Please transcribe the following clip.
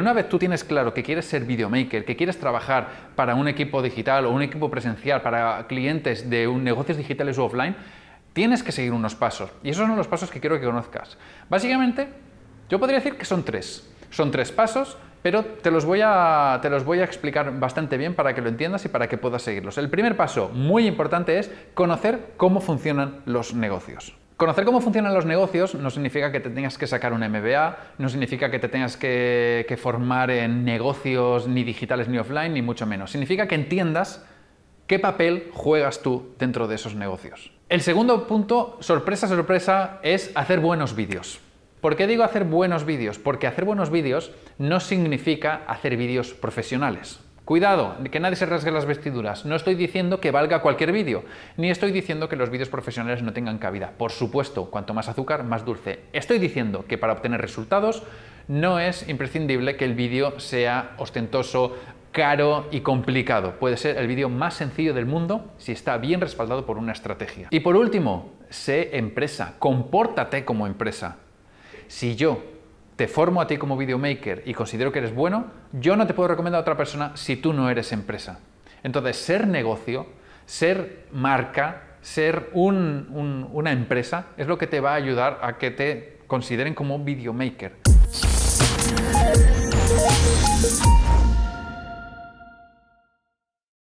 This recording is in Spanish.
una vez tú tienes claro que quieres ser videomaker, que quieres trabajar para un equipo digital o un equipo presencial, para clientes de negocios digitales o offline, tienes que seguir unos pasos. Y esos son los pasos que quiero que conozcas. Básicamente, yo podría decir que son tres. Son tres pasos, pero te los, voy a, te los voy a explicar bastante bien para que lo entiendas y para que puedas seguirlos. El primer paso, muy importante, es conocer cómo funcionan los negocios. Conocer cómo funcionan los negocios no significa que te tengas que sacar un MBA, no significa que te tengas que, que, formar en negocios ni digitales ni offline, ni mucho menos. Significa que entiendas qué papel juegas tú dentro de esos negocios. El segundo punto, sorpresa, sorpresa, es hacer buenos vídeos. ¿Por qué digo hacer buenos vídeos? Porque hacer buenos vídeos no significa hacer vídeos profesionales. Cuidado, que nadie se rasgue las vestiduras. No estoy diciendo que valga cualquier vídeo, ni estoy diciendo que los vídeos profesionales no tengan cabida. Por supuesto, cuanto más azúcar, más dulce. Estoy diciendo que para obtener resultados no es imprescindible que el vídeo sea ostentoso, caro y complicado. Puede ser el vídeo más sencillo del mundo si está bien respaldado por una estrategia. Y por último, sé empresa, compórtate como empresa. Si yo te formo a ti como videomaker y considero que eres bueno, yo no te puedo recomendar a otra persona si tú no eres empresa. Entonces, ser negocio, ser marca, ser una empresa es lo que te va a ayudar a que te consideren como videomaker.